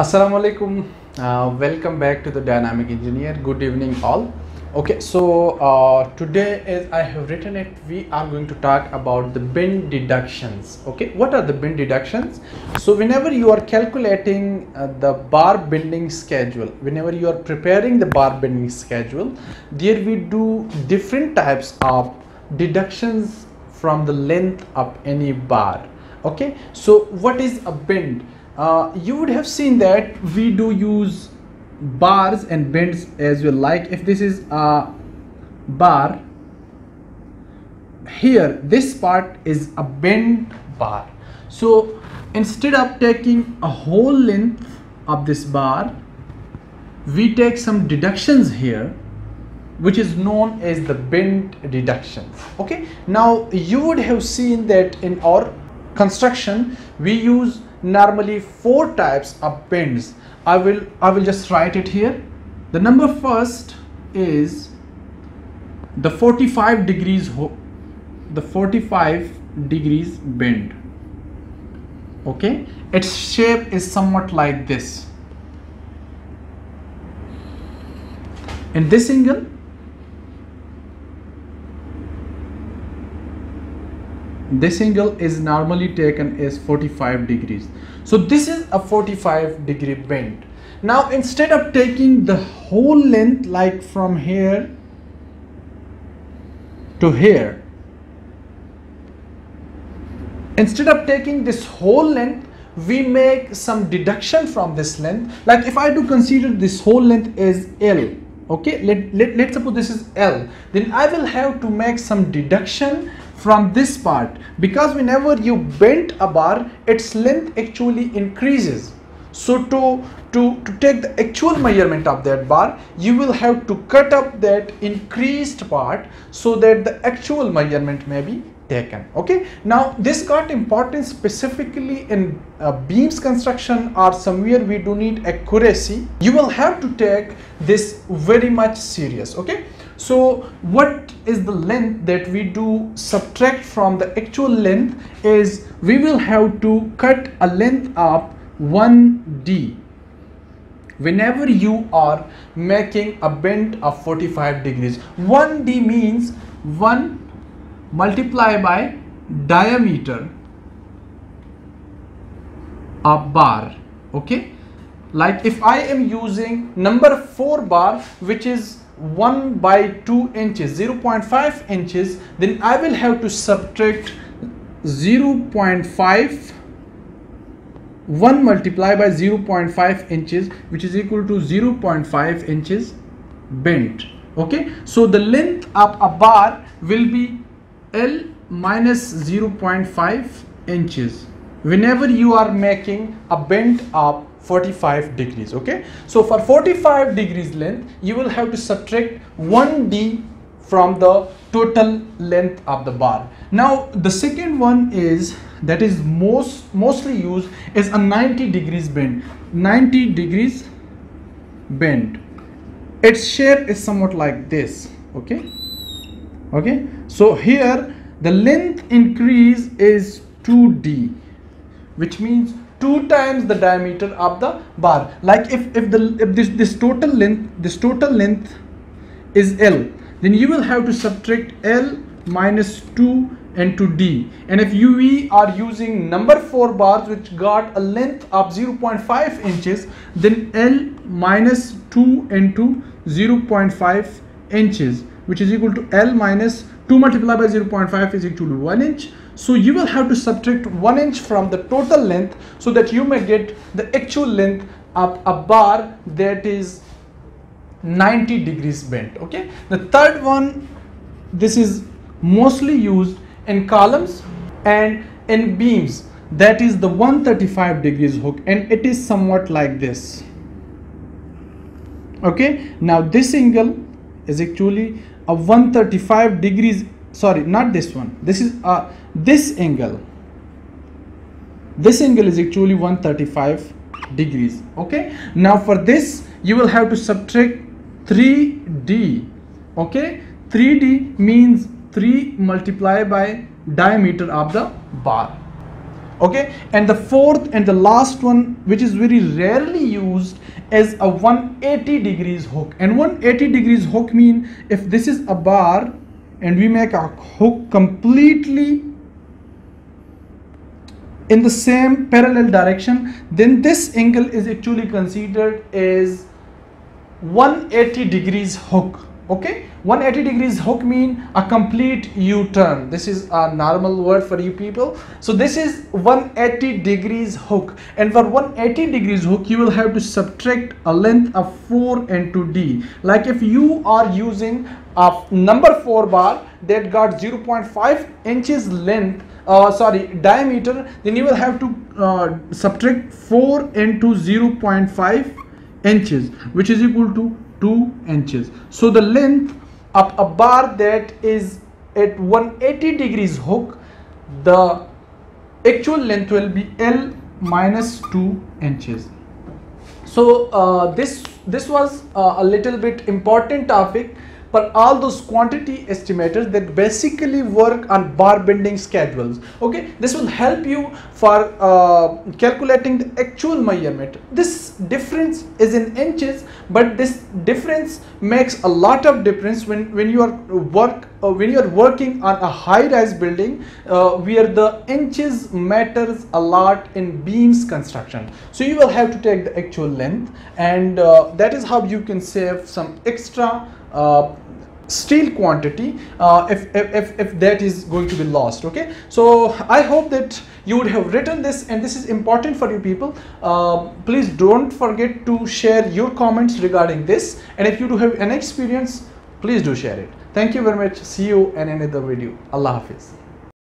Assalamu alaikum. Uh, welcome back to the Dynamic Engineer. Good evening, all. Okay, so uh, today, as I have written it, we are going to talk about the bend deductions. Okay, what are the bend deductions? So, whenever you are calculating uh, the bar bending schedule, whenever you are preparing the bar bending schedule, there we do different types of deductions from the length of any bar. Okay, so what is a bend? Uh, you would have seen that we do use bars and bends as well. Like if this is a bar here this part is a bend bar. So instead of taking a whole length of this bar we take some deductions here which is known as the bend deductions okay? Now you would have seen that in our construction we use normally four types of bends i will i will just write it here. The number first is the 45 degrees the 45 degrees bend. Okay? Its shape is somewhat like this. In this angle this angle is normally taken as 45 degrees. So this is a 45 degree bend. Now instead of taking the whole length like from here to here instead of taking this whole length we make some deduction from this length. Like if i do consider this whole length as l okay? Let, let, let's suppose this is l. Then i will have to make some deduction from this part. Because whenever you bend a bar its length actually increases. So to to to take the actual measurement of that bar you will have to cut up that increased part so that the actual measurement may be taken. Okay? Now this got importance specifically in uh, beams construction or somewhere we do need accuracy. You will have to take this very much serious. Okay so what is the length that we do subtract from the actual length is we will have to cut a length of 1d whenever you are making a bend of 45 degrees 1d means 1 multiply by diameter of bar okay like if i am using number 4 bar which is 1 by 2 inches 0.5 inches then I will have to subtract 0.5 1 multiplied by 0.5 inches which is equal to 0.5 inches bent. Okay? So the length of a bar will be L minus 0.5 inches whenever you are making a bend of 45 degrees okay? So for 45 degrees length you will have to subtract 1d from the total length of the bar. Now the second one is that is most mostly used is a 90 degrees bend. 90 degrees bend. Its shape is somewhat like this okay? Okay? So here the length increase is 2d which means two times the diameter of the bar. Like if if the if this this total length this total length is l then you will have to subtract l minus 2 into d. And if you we are using number 4 bars which got a length of 0.5 inches then l minus 2 into 0.5 inches which is equal to l minus 2 multiplied by 0.5 is equal to 1 inch so you will have to subtract 1 inch from the total length so that you may get the actual length of a bar that is 90 degrees bent okay? The third one this is mostly used in columns and in beams. That is the 135 degrees hook and it is somewhat like this okay? Now this angle is actually a 135 degrees sorry not this one. This is a this angle. This angle is actually 135 degrees okay? Now for this you will have to subtract 3d okay? 3d means 3 multiplied by diameter of the bar okay? And the fourth and the last one which is very rarely used is a 180 degrees hook. And 180 degrees hook mean if this is a bar and we make a hook completely in the same parallel direction then this angle is actually considered as 180 degrees hook okay? 180 degrees hook mean a complete u-turn. This is a normal word for you people. So this is 180 degrees hook. And for 180 degrees hook you will have to subtract a length of 4 into d. Like if you are using a number 4 bar that got 0.5 inches length uh, sorry diameter then you will have to uh, subtract 4 into 0.5 inches which is equal to 2 inches. So the length of a bar that is at 180 degrees hook the actual length will be L minus 2 inches. So uh, this this was uh, a little bit important topic for all those quantity estimators that basically work on bar bending schedules okay? This will help you for uh, calculating the actual measurement this difference is in inches but this difference makes a lot of difference when when you are work uh, when you are working on a high rise building uh, where the inches matters a lot in beams construction. So you will have to take the actual length and uh, that is how you can save some extra steel quantity uh, if, if, if that is going to be lost okay? So I hope that you would have written this and this is important for you people. Uh, please don't forget to share your comments regarding this and if you do have an experience please do share it. Thank you very much. See you in another video. Allah Hafiz